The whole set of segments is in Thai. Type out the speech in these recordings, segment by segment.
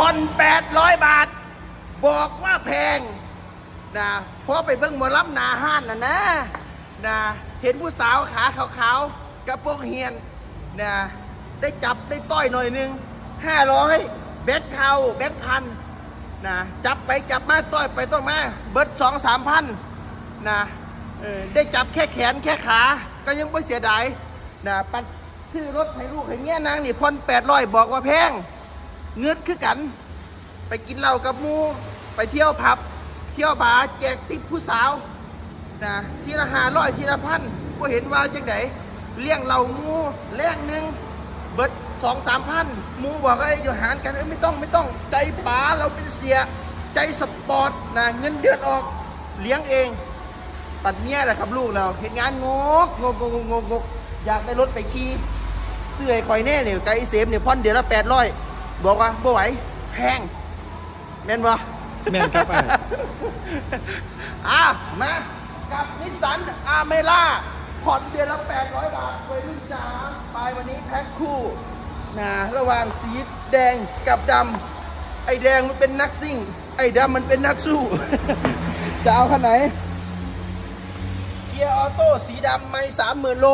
ผ่อนแปดร้อยบาท บอกว่าแพงนะเพราะไปเบิ่งหมอลำหนาห้านน่ะนะนะเห็นผู้สาวขาขาวๆกระโปรงเฮียนนะได้จับได้ต้อยหน่อยนึงห้าร้อยแบงค์เทาแบงค์พันนะจับไปจับมาต้อยไปต้อยมาเบิดสองสามพันนะเออได้จับแค่แขนแค่ขา ก็ยังไม่เสียดายนะปันซื้อรถให้ลูกให้เงี้ยนางนี่พอนแปดร้อยบอกว่าแพง เงืดคือกัน ไปกินเหล้ากับมูไปเที่ยวผับ เที่ยวบาร์แจกติปผู้สาวนะทีละห้าร้อยทีละพันก็เห็นว่าจังไดเลี้ยงเหล้ามูแรงหนึ่งเบิดสองสามพันมูบอกว่าอยเดี๋ยวหารกันเอ้ยไม่ต้องไม่ต้องใจป๋าเราเป็นเสียใจสปอร์ตนะเงินเดือนออกเลี้ยงเอง ปัดเนี้ยแหละครับลูกเราเห็นงานงกงกงกงกงกอยากได้รถไปขี่เสื้อไอ้คอยแน่เนี่ยไกด์เซฟเนี่ยพ่อนเดือนละแปดร้อย บอกว่าบ่ไหวแพงแม่นบ่แม่นครับไอ้อะมากับนิสสันอาเมล่าผ่อนเดือนละแปดร้อยบาทไปรุ่นจ๋าปลายวันนี้แพ็คคู่นะระหว่างสีแดงกับดำไอ้แดงมันเป็นนักซิ่ง ไอ้ดำมันเป็นนักสู้ จะเอาคันไหน เกียร์ออโต้สีดำไม่สามหมื่นโล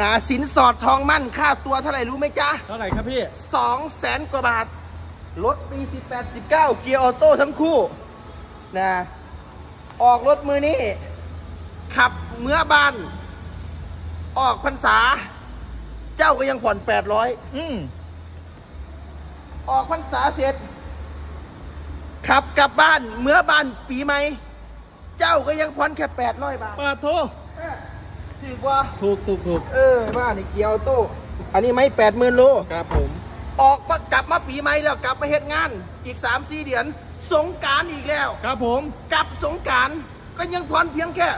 นะสินสอดทองมั่นค่าตัวเท่าไหร่รู้ไหมจ๊ะเท่าไหร่ครับพี่สองแสนกว่าบาท รถปี18 19เกียร์ออโต้ทั้งคู่นะออกรถมือนี้ ขับเมื่อบ้าน ออกพรรษา เจ้าก็ยังผ่อน800อืมออกพรรษาเสร็จ ขับกลับบ้านเมื่อบ้านปีใหม่ เจ้าก็ยังผ่อนแค่800บาทปาโทเอ้อ ถือกว่าถูกถูกถูกเออบ้านนี่เกียร์ออโต้อันนี้ไม่8 0 0 0 0โลครับผม ออกมากลับมาปีใหม่แล้วกลับมาเฮ็ดงาน อีก3 4เดือน สงกรารอีกแล้ว ครับผมกลับสงกรารก็ยังผ่อนเพียงแค่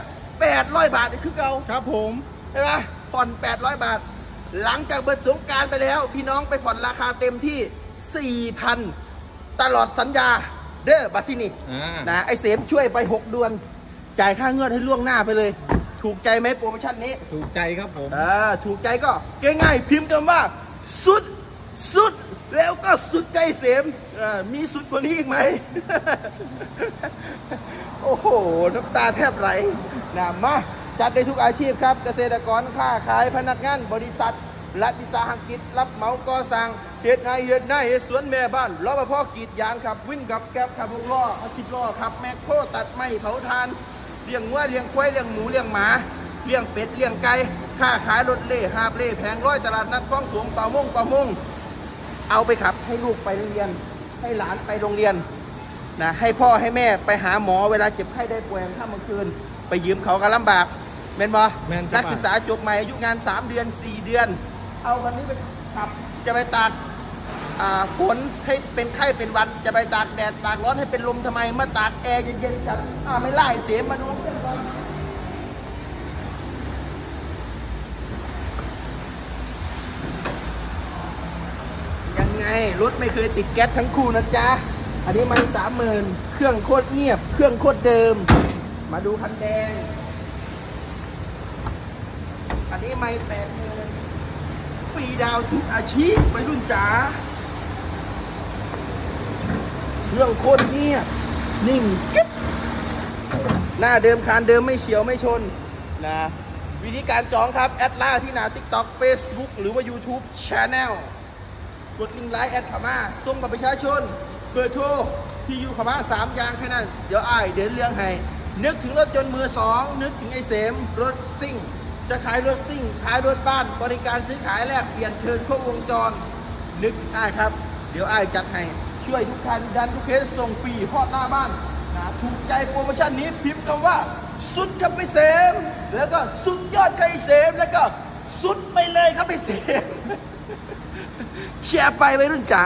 800บาทคือเก่าครับผมใช่ไหมผ่อน800บาท หลังจากเบิดสงกรารไปแล้ว พี่น้องไปผ่อนราคาเต็มที่4,000ตลอดสัญญาเด้อบัตรที่นี่อ่านะไอเสมช่วยไป6เดือน จ่ายค่าเงื่อนให้ล่วงหน้าไปเลย ถูกใจไหมโปรโมชั่นนี้ ถูกใจครับผมอ่าถูกใจก็ง่ายๆ พิมพ์คำว่า สุด สุด แล้วก็สุดใจเสมอ่ามีสุดกว่านี้อีกไหม โอ้โห น้ำตาแทบไหลนะมาจัดได้ทุกอาชีพครับ เกษตรกรค้าขายพนักงานบริษัท รัฐวิสาหกิจ รับเหมาก่อสร้างเฮ็ดไห้เฮ็ดไห้เฮ็ดสวนแม่บ้านรปภกรีดยางขับ วิ่งกับแก๊บขับหกล้อขับสิบล้อขับแมคโครตัดไม้เผาทาน เลี้ยงวัวเลี้ยงควายเลี้ยงหมูเลี้ยงหมา เลี้ยงเป็ดเลี้ยงไก่ค้าขายรถเล่หาบเล่แผงร้อยตลาดนัดคลองสวงป่ามงป่ามงเอาไปขับให้ลูกไปโรงเรียน ให้หลานไปโรงเรียนนะให้พ่อให้แม่ไปหาหมอเวลาเจ็บไข้ได้ป่วยถ้าเมื่อคืน ไปยืมเขาก็ลำบากแม่นบอแม่นครับนักศึกษาจบใหม่อายุงาน 3 เดือน 4 เดือน เอาคันนี้ไปขับจะไปตากอ่า ฝนให้เป็นไข้เป็นวัดจะไปตากแดดตากร้อนให้เป็นลมทำไมมาตากแอร์เย็นๆจัดไม่ไล่เสียมาดูเรื่องก่อนยังไงรถไม่เคยติดแก๊สทั้งคู่นะจ๊ะ อันนี้มันสามหมื่นเครื่องโคตรเงียบ เครื่องโคตรเดิม มาดูคันแดง อันนี้ไม่แปดหมื่นฟรีดาวทุกอาชีพไปรุ่นจ๋า เครื่องโคตรเงียบนิ่งกิ๊บหน้าเดิมคานเดิมไม่เฉียวไม่ชนนะวิธีการจองครับ แอดล่าที่หน้า TikTok Facebook หรือว่า YouTube Channel กดลิงก์ไลน์ add ขามาส่งบัตรประชาชนเบอร์โทรที่อยู่ขมาสามอย่างแค่นั้น เดี๋ยวอ้ายเดินเรื่องให้ นึกถึงรถยนต์มือสองนึกถึงไอ้เสม รถซิ่ง จะขายรถซิ่ง ขายรถบ้าน บริการซื้อขายแลกเปลี่ยนเชิญครบวงจร นึกได้ครับ เดี๋ยวอ้ายจัดให้ ช่วยทุกท่านดันทุกเคสส่งฟรีฮอดหน้าบ้านนะถูกใจโปรโมชั่นนี้พิมพ์คำว่า สุดกับไปเสม แล้วก็สุดยอดกับไอเสม แล้วก็สุดไปเลยครับไปเสมแชร์ไปไว้รุ่นจ๋า